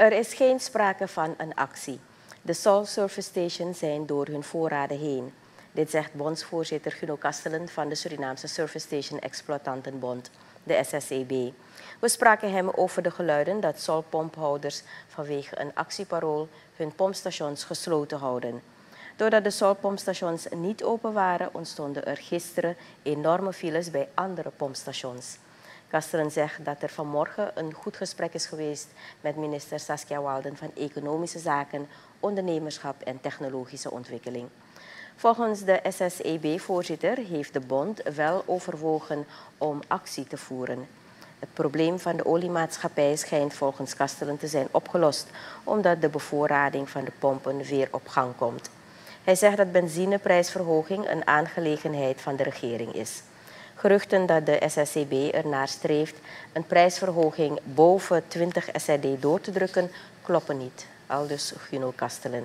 Er is geen sprake van een actie. De Sol Service Stations zijn door hun voorraden heen. Dit zegt bondsvoorzitter Guno Kastelen van de Surinaamse Service Station Exploitantenbond, de SSEB. We spraken hem over de geluiden dat solpomphouders vanwege een actieparool hun pompstations gesloten houden. Doordat de solpompstations niet open waren, ontstonden er gisteren enorme files bij andere pompstations. Kastelen zegt dat er vanmorgen een goed gesprek is geweest met minister Saskia Walden van Economische Zaken, Ondernemerschap en Technologische Ontwikkeling. Volgens de SSEB-voorzitter heeft de bond wel overwogen om actie te voeren. Het probleem van de oliemaatschappij schijnt volgens Kastelen te zijn opgelost, omdat de bevoorrading van de pompen weer op gang komt. Hij zegt dat benzineprijsverhoging een aangelegenheid van de regering is. Geruchten dat de SSCB ernaar streeft een prijsverhoging boven 20 SRD door te drukken, kloppen niet. Aldus Guno Kastelen.